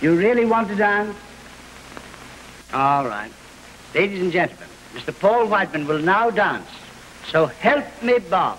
You really want to dance? All right. Ladies and gentlemen, Mr. Paul Whiteman will now dance. So help me, Bob.